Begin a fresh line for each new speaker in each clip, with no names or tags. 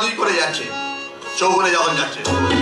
দুই করে যাচ্ছে। চৌকনে যখন যাচ্ছে।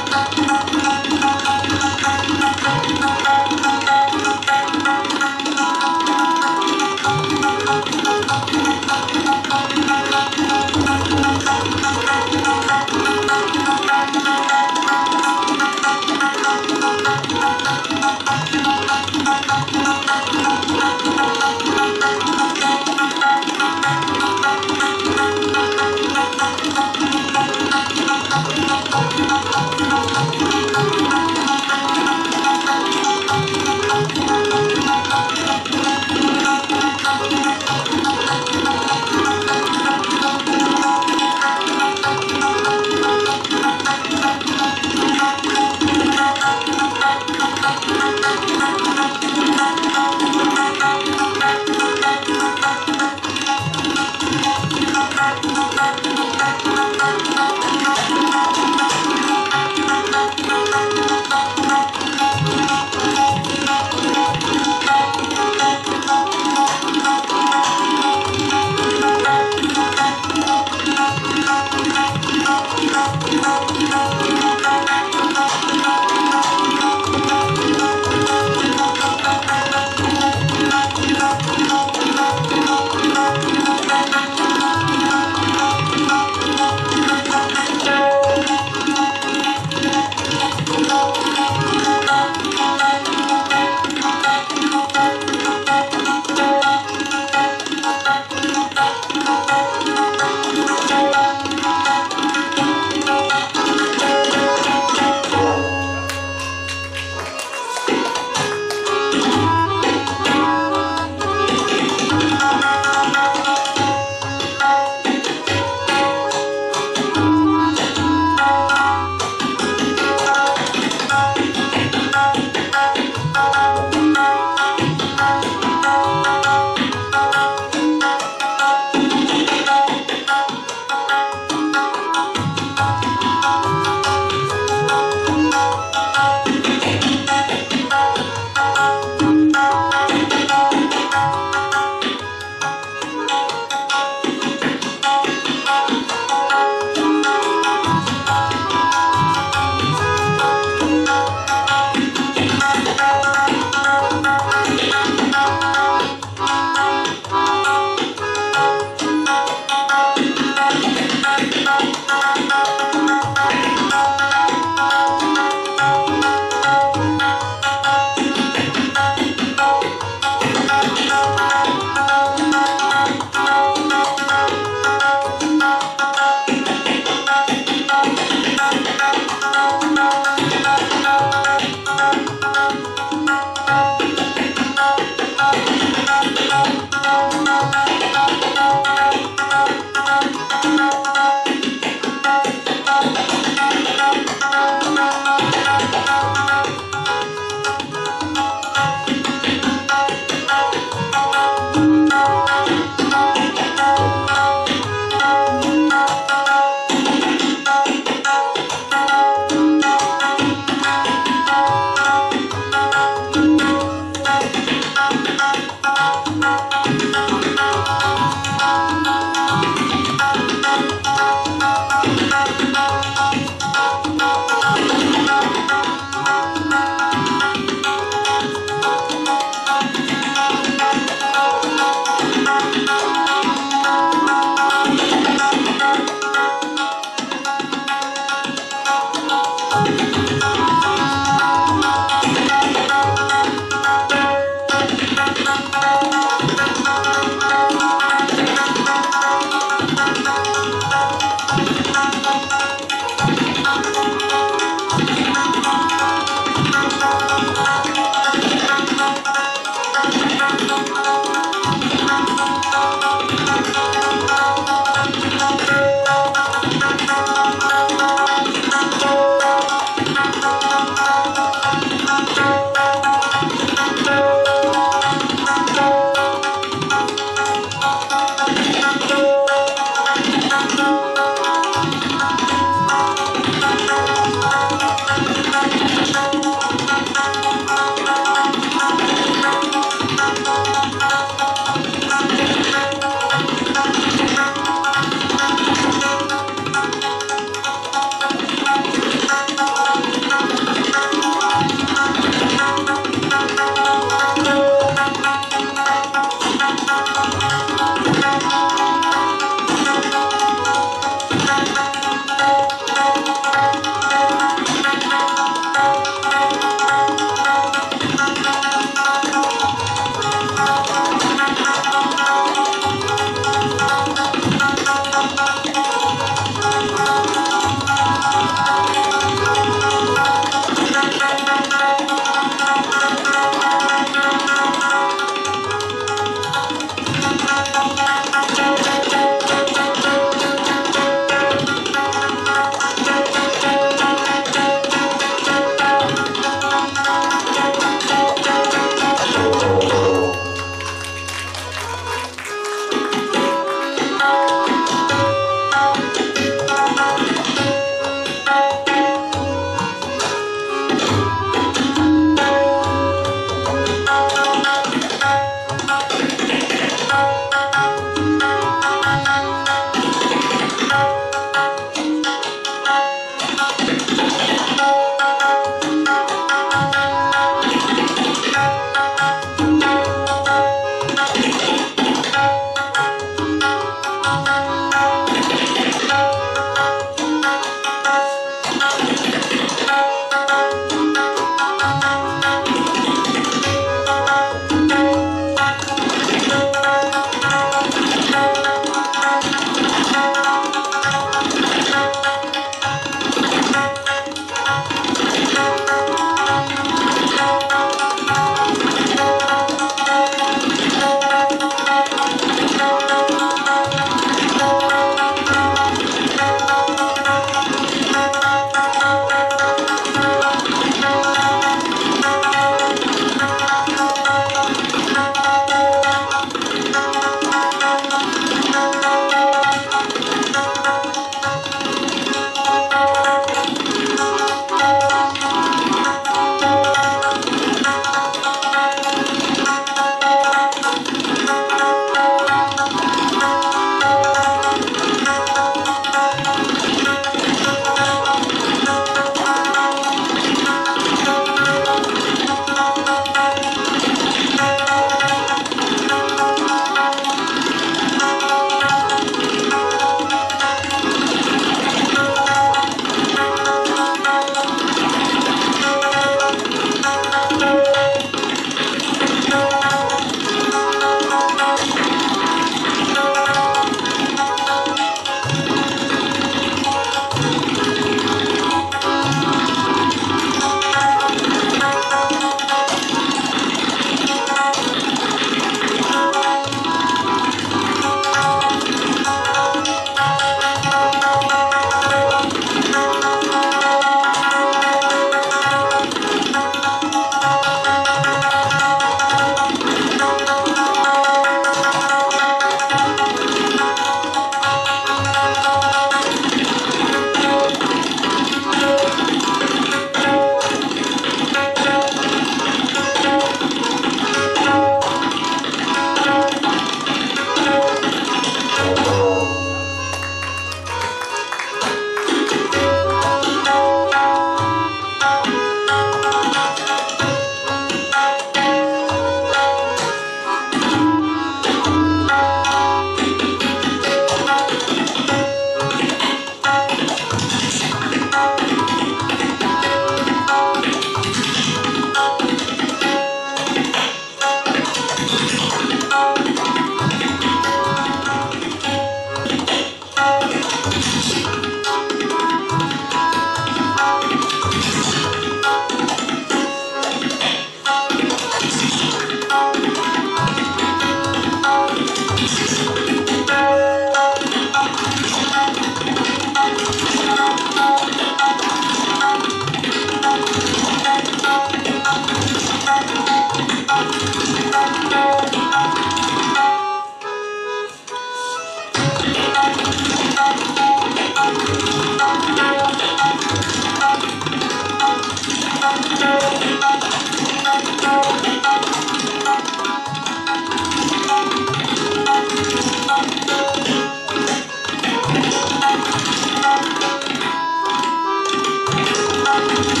you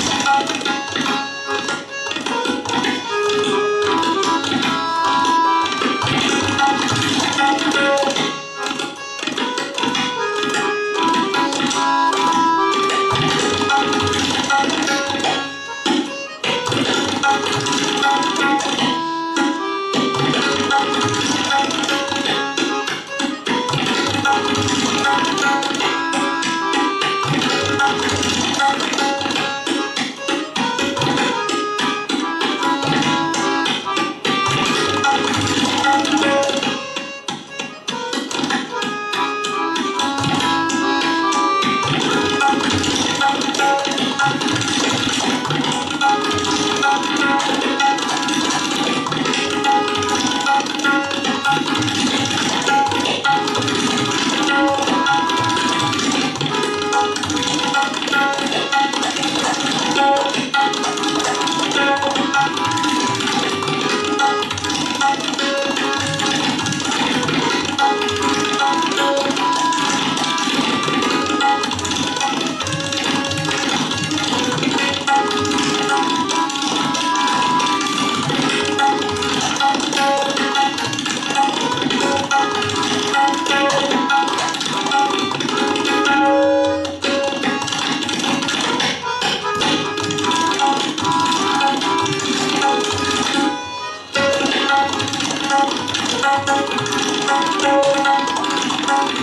Thank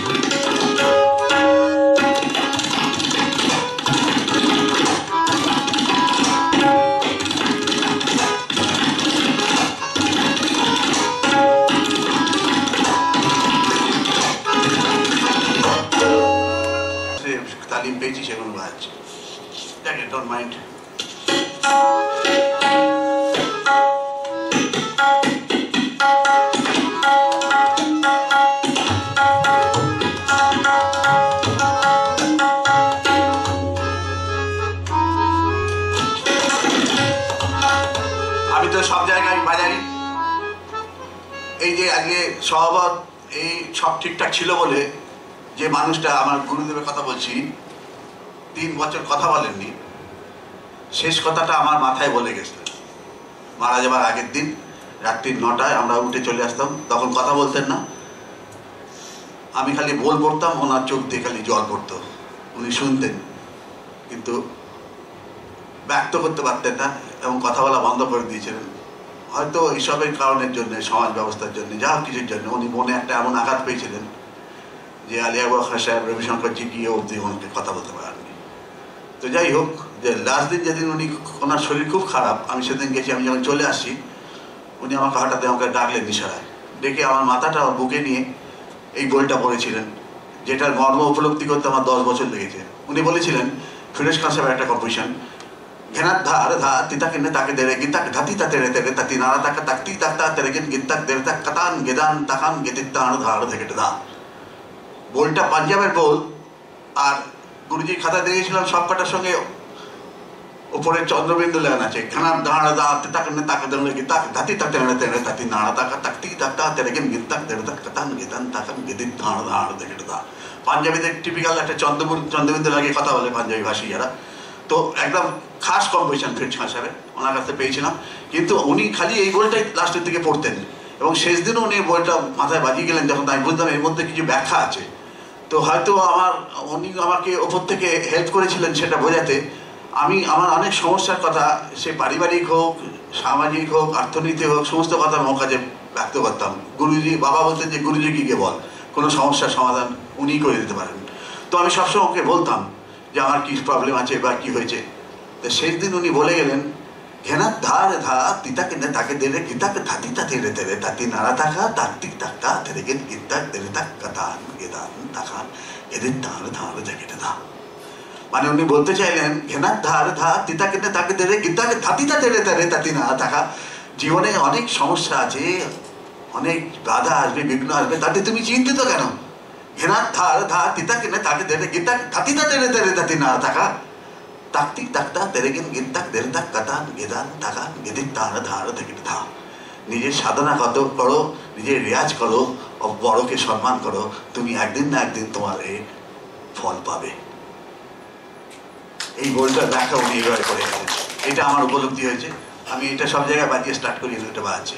you. সব ঠিকঠাক ছিল বলে যে মানুষটা আমার গুরুদেবের কথা বলছি, তিন বছর কথা বলেননি। শেষ কথাটা আমার মাথায় বলে গেছিলেন মারা যাবার আগের দিন, রাত্রি নটায় আমরা উঠে চলে আসতাম। তখন কথা বলতেন না। আমি খালি বল পড়তাম, ওনার চোখ দিয়ে খালি জল পড়তো। উনি শুনতেন, কিন্তু ব্যক্ত করতে পারতেন না এবং কথা বলা বন্ধ করে দিয়েছিলেন। হয়তো এইসবের কারণের জন্য, সমাজ ব্যবস্থার জন্য, যা কিছুর জন্য, উনি মনে একটা এমন আঘাত পেয়েছিলেন যে আলিয়া বখরা সাহেব রবিশঙ্করজি গিয়ে অব্দি ওনাকে কথা বলতে পারেননি। তো যাই হোক, যে লাস্ট দিন যেদিন উনি, ওনার শরীর খুব খারাপ, আমি সেদিন গেছি, আমি যখন চলে আসি, উনি আমাকে হঠাৎ আমাকে ডাকলেন ইশারায়। ডেকে আমার মাথাটা বুকে নিয়ে এই বইটা পড়েছিলেন, যেটার মর্ম উপলব্ধি করতে আমার দশ বছর লেগেছে। উনি বলেছিলেন, ফিরোজ খান সাহেবের একটা কম্পোজিশন ঘেনার ধার ধা তিতা কিনে তাকে দেরে গীতাক ধাতি তা তেরে তেরে তাতি নারা তাকা তাকতি তেরে গিন গীতাক দেরে তাক কাতান গেদান তাকান গেতিক তাঁর ধার থেকে দা বলটা পাঞ্জাবের বল, আর গুরুজি খাতা দিয়েছিলাম সব কটার সঙ্গে উপরে চন্দ্রবিন্দু লেখানো আছে। ঘানার দাঁড়া দা তিতা কিনে তাকে দেরে গীতাক ধাতি তা তেরে তেরে তাতি নারা তাকা তাকতি তাকতা তেরে গিন গীতাক দেরে তাক কাতান গেদান তাকান গেতিক তাঁর ধার থেকে দা পাঞ্জাবিদের টিপিক্যাল একটা চন্দ্রবিন্দু চন্দ্রবিন্দু লাগিয়ে কথা বলে পাঞ্জাবি ভাষী যারা তো একদম খাস কম্পোজিশন খান সাহেবের, ওনার কাছে পেয়েছিলাম। কিন্তু উনি খালি এই বইটাই লাস্টের দিকে পড়তেন। এবং শেষ দিনও উনি বইটা মাথায় বাজিয়ে গেলেন, যখন আমি বুঝলাম এর মধ্যে কিছু ব্যাখ্যা আছে। তো হয়তো আমার, উনি আমাকে ওপর থেকে হেল্প করেছিলেন সেটা বোঝাতে। আমি, আমার অনেক সমস্যার কথা, সে পারিবারিক হোক, সামাজিক হোক, অর্থনীতি হোক, সমস্ত কথা আমার কাছে ব্যক্ত করতাম। গুরুজি, বাবা বলতেন যে, গুরুজি, কি বল? কোনো সমস্যার সমাধান উনিই করে দিতে পারেন। তো আমি সবসময় ওকে বলতাম যে, আমার কী প্রবলেম আছে বা কী হয়েছে? শেষ দিন উনি বলে গেলেন ঘেনার ধার ধা তিতা কেনে তাকে দেরে গীতাকে ধাতিতা তেরে তেরে তাতি নাড়া থাকা তাকতিক তাকা তেরে গেন গীতাক তেরে তাক কাতান গেদান তাকান এদের ধার ধার জ্যাকেটে দা মানে উনি বলতে চাইলেন ঘেনার ধার ধা তিতা কেনে তাকে দেরে গীতাকে ধাতিতা তেরে তেরে তাতি নাড়া থাকা জীবনে অনেক সমস্যা আছে, অনেক বাধা আসবে, বিঘ্ন আসবে, তাতে তুমি চিন্তিত কেন? ঘেনার ধার ধা তিতা কেনে তাকে দেরে গীতা ধাতিতা তেরে তেরে তাতি নাড়া তাকা তাকতিক তাকতা তেরেগেন গিন্তাক দেরতাক কাতান গেদান তাকান গেদিক তার ধার থেকে ধা নিজের সাধনা কত করো নিজের রেয়াজ করো বড়কে সম্মান করো তুমি একদিন না একদিন তোমার এ ফল পাবে এই বইটার ব্যাখ্যা উনি এইভাবে করে এটা আমার উপলব্ধি হয়েছে আমি এটা সব জায়গায় বাজিয়ে স্টার্ট করি এটা বাজছে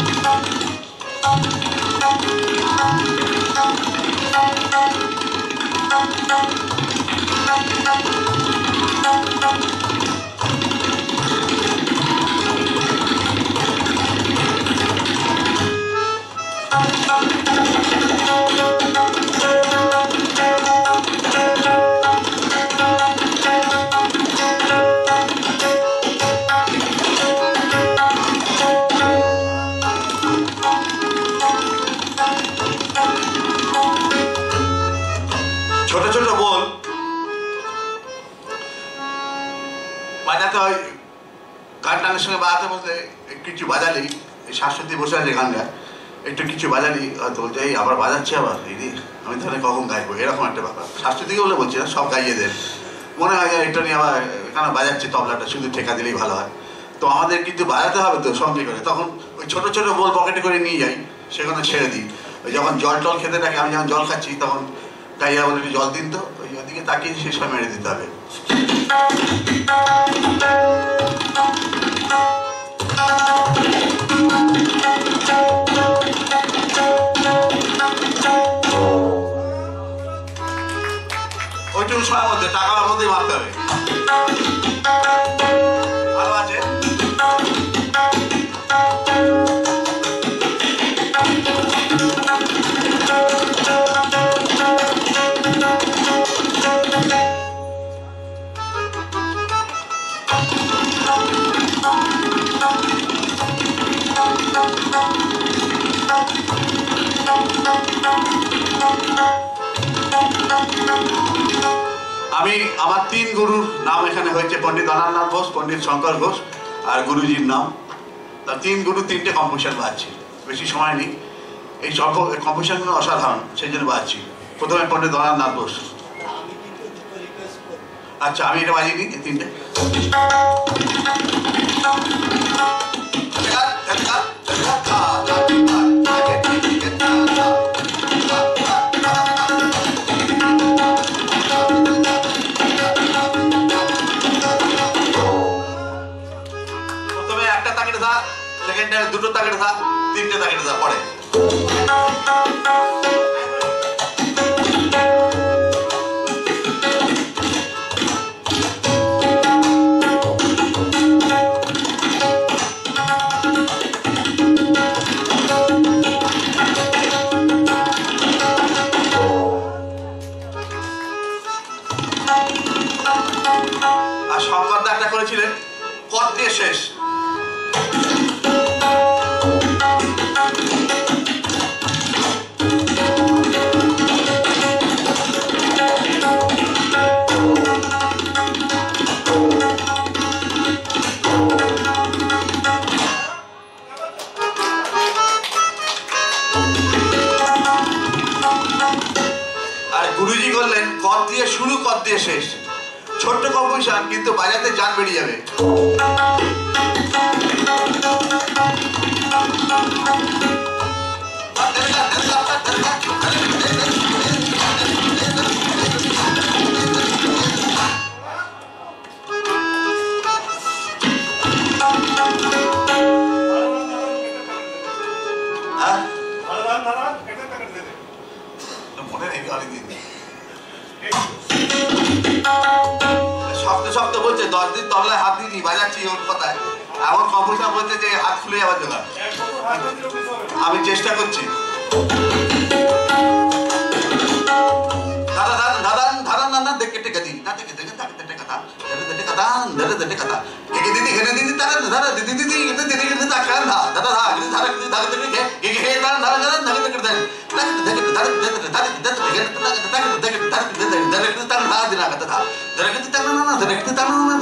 ছোট সঙ্গে বাজাতে বসলে কিছু বাজালি এই শাশ্বতী বসে আছে গানটা একটু কিছু বাজালি হয়তো বলতে এই আবার বাজাচ্ছে আবার? রে, আমি তাহলে কখন গাইবো? এরকম একটা ব্যাপার। শাশ্বতীকে বলে বলছি না সব গাইয়ে দেন। মনে হয় এটা নিয়ে আবার এখানে বাজাচ্ছে তবলাটা শুধু ঠেকা দিলেই ভালো হয়। তো আমাদের কিন্তু বাজাতে হবে তো সঙ্গে করে। তখন ওই ছোটো ছোটো বোল পকেটে করে নিয়ে যাই সেখানে ছেড়ে দিই। ওই যখন জল টল খেতে থাকে আমি যখন জল খাচ্ছি তখন গাইয়া বলে জল দিন তো ওই ওদিকে তাকিয়ে শেষ সময় মেরে দিতে হবে। ওইটুকু সময়ের মধ্যে টাকার মধ্যেই মারতে হবে। ভালো আছে? আমি আমার তিন গুরুর নাম এখানে হয়েছে পণ্ডিত অনারনাথ ঘোষ, পণ্ডিত শঙ্কর ঘোষ আর গুরুজির নাম। তা তিন গুরু, তিনটে কম্পোজিশন বাজছি। বেশি সময় নেই। এই কম্পোজিশনগুলো অসাধারণ সেই জন্য বাজছি। প্রথমে পণ্ডিত অনারনাথ ঘোষ। আচ্ছা আমি এটা বাজিয়ে নিই তিনটে। প্রথমে দুটো থা তিনটে তাকেটে থা পরে। আর শঙ্কর দা একটা করেছিলেন কর দিয়ে শেষ।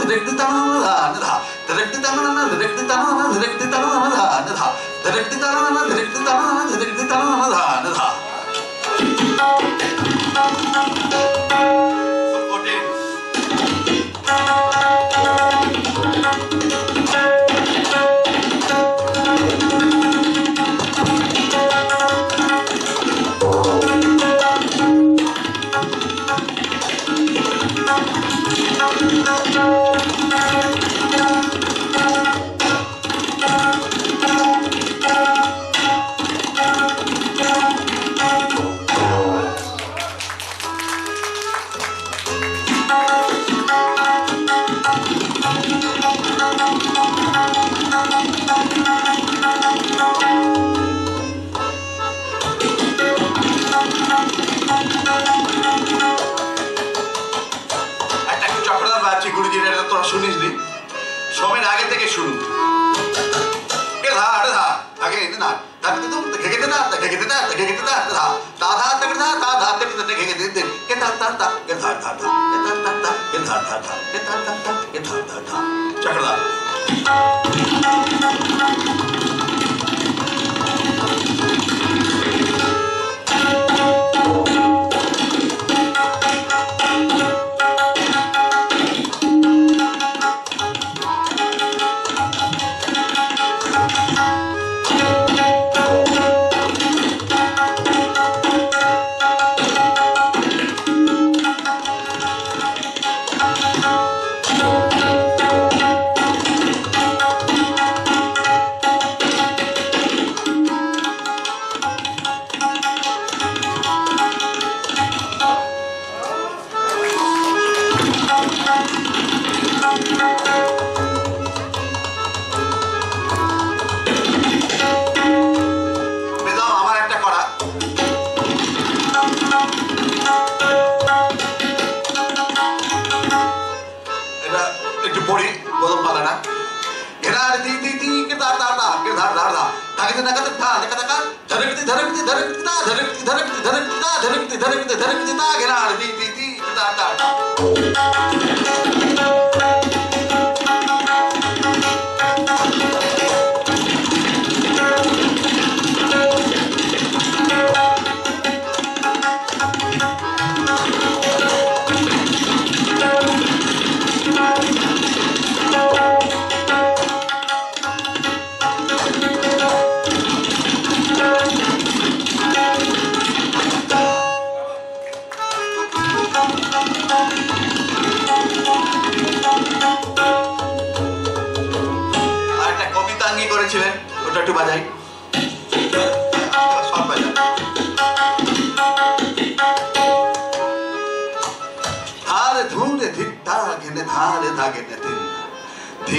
তা না everything. Get ta ta ta, get ta ta ta, get ta ta ta, get ta ta ta, get ta ta ta, get ta ta ta. Check it out.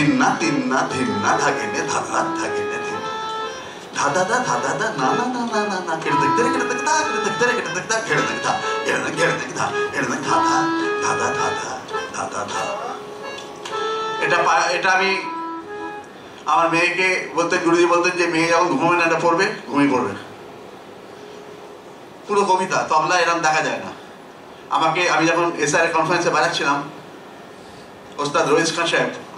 ধিন্না ধিন্না ধিন্না ধিন ধাদা দা ধাদা দা না না না না না না কেড়ে দেখতে কেড়ে দেখতে কেড়ে দেখতে কেড়ে দেখতে কেড়ে দেখতা কেড়ে দেখতে কেড়ে দেখতা কেড়ে দেখতে ধাদা ধাদা ধাদা ধাদা ধা এটা এটা আমি আমার মেয়েকে বলতে গুরুজি বলতেন যে মেয়ে যখন ঘুমে না এটা পড়বে ঘুমিয়ে পড়বে পুরো কবিতা তবলা এরকম দেখা যায় না আমাকে আমি যখন এসআর কনফারেন্সে বাজাচ্ছিলাম ওস্তাদ রোহিত খান সাহেব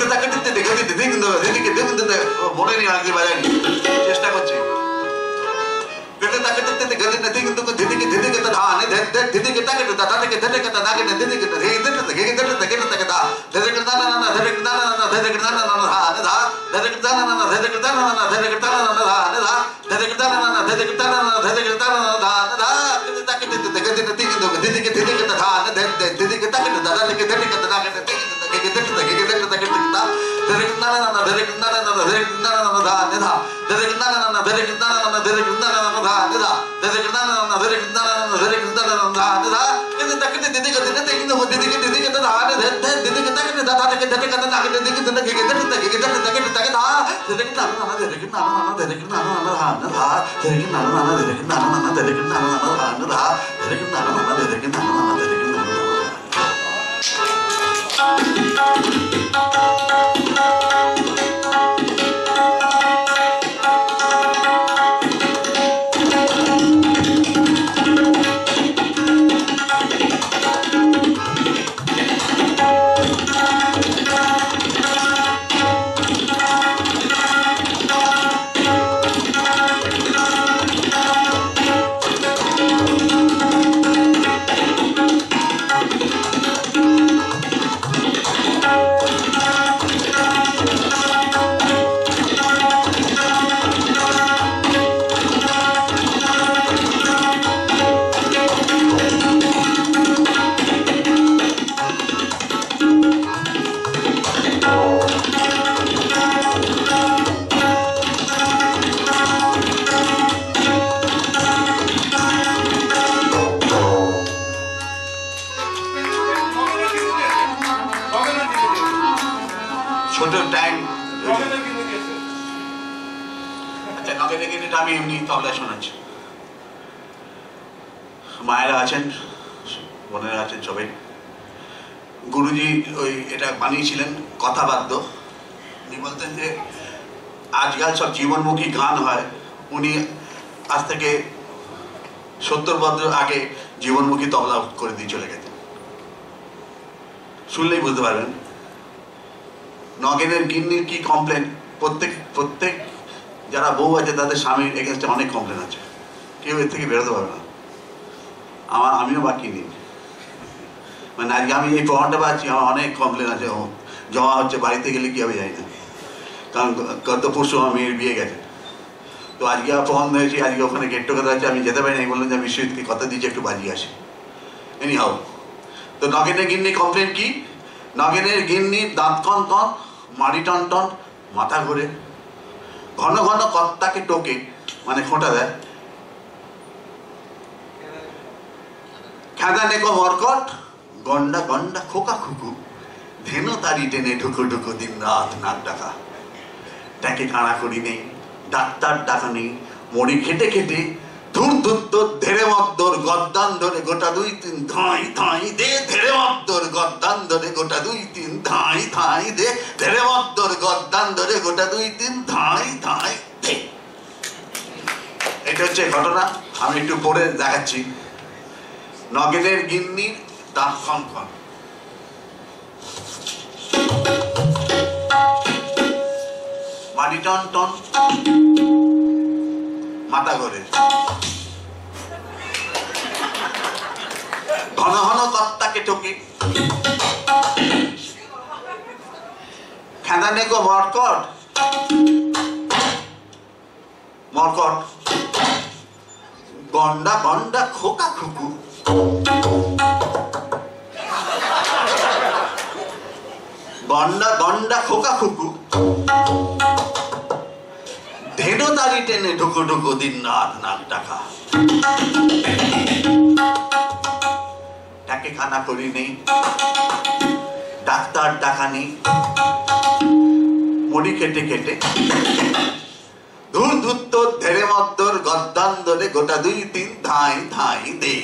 খেতে থাকে দিতে দেখে দিতে দিক দেবে দিদিকে দিক দিতে মনে নিয়ে আগে বেড়ায়নি চেষ্টা করছি কেটে তাকে দিতে দেখে দিতে দিক দিতে দিদিকে দিদিকে তো না নে দিদিকে তাকে দিতে তাকে দিতে দিকে তো তাকে দিদিকে তো দিকে দিতে তাকে দিতে তাকে দিতে তাকে দা দিদিকে না না না দিদিকে না না না দিদিকে না না না না নে দা দিদিকে না না না দিদিকে না না না দিদিকে না না না নে দা দিদিকে না না না দিদিকে না না না দিদিকে না না না নে দা দিদিকে তাকে দিতে দেখে দিতে দিক দিতে দিদিকে দিদিকে তো না নে দিদিকে তাকে দিতে তাকে দিতে দিকে তো তাকে দিতে দিকে দিতে ধে ধে হে ধে তা হে ধে তা ধরে না না না ধরে না না না ধরে না না না ধা নে ধা ধরে না না না ধরে না না না ধরে না না না ধা নে ধা ধরে না না না ধরে না না না ধরে না না না ধা নে ধা কিন্তু তাকে দিদি কে দিদি কিন্তু দিদি কে দিদি কে ধা নে ধরে ধরে দিদি কে তাকে ধা তাকে ধরে কে না কে দিদি কে দিদি কে দিদি কে দিদি কে তাকে তাকে ধা ধরে না না না ধরে না না না Thank you. জীবনমুখী গান হয়, উনি আজ থেকে সত্তর বছর আগে জীবনমুখী তবলা করে দিয়ে চলে গেছেন। শুনলেই বুঝতে পারবেন, নগেনের গিন্নির কি কমপ্লেন প্রত্যেক প্রত্যেক যারা বউ আছে, তাদের স্বামীর এগেনস্টে অনেক কমপ্লেন আছে। কেউ এর থেকে বেরোতে পারবে না। আমার, আমিও বাকি নেই। মানে আজকে আমি এই প্রমাণটা পাচ্ছি, আমার অনেক কমপ্লেন আছে। জমা হচ্ছে, বাড়িতে গেলে কী হবে যাই না। কারণ গত পরশু আমার মেয়ের বিয়ে গেছে। তো আজকে ফোন হয়েছি, আজকে ওখানে গেট টুগেদার আছে, আমি যেতে পারি না বললাম যে আমি বিশ্বজিৎকে কথা দিচ্ছি একটু বাজিয়ে আসি। এনি হাও তো নগেনের গিন্নি কমপ্লেন কি? নগেনের গিন্নি দাঁত কন কন, মাড়ি টন টন, মাথা ঘুরে। ঘন ঘন কর্তাকে টোকে মানে খোঁটা দেয়। খেদা নেকো মরকট গন্ডা গন্ডা খোকা খুকু। ধেনু তারি টেনে ঢুকো ঢুকো দিন রাত নাক ডাকা। কাড়া করি নেই ডাক্তার ডাকা নেই মরি খেটে খেটে, ধুর ধুত্ত ধেরে মদ্দর গদ্দান ধরে গোটা দুই তিন ধাঁই ধাই দে, ধেরে মদ্দর গদ্দান ধরে গোটা দুই তিন ধাঁই ধাই দে, ধেরে মদ্দর গদ্দান ধরে গোটা দুই তিন ধাঁই ধাই দে। এটা হচ্ছে ঘটনা, আমি একটু পড়ে দেখাচ্ছি। নগেনের গিন্নির দাঁত খন মাটি টন টন। মাথা ঘরে। ঘন ঘন কর্তাকে টোকে খেদা নেগো মরকট। মরকট। গন্ডা গন্ডা খোকা খুকু। গন্ডা গন্ডা খোকা খুকু। ধেনু দাড়ি টেনে ঢুকো ঢুকো দিন নাক ডাকা। টাকে খানা করি নেই। ডাক্তার ডাকা নেই। মুড়ি কেটে কেটে ধুর ধুত্ত ধেরে মদ্দর গদ্দান ধরে গোটা দুই তিন ধাই ধাই দে।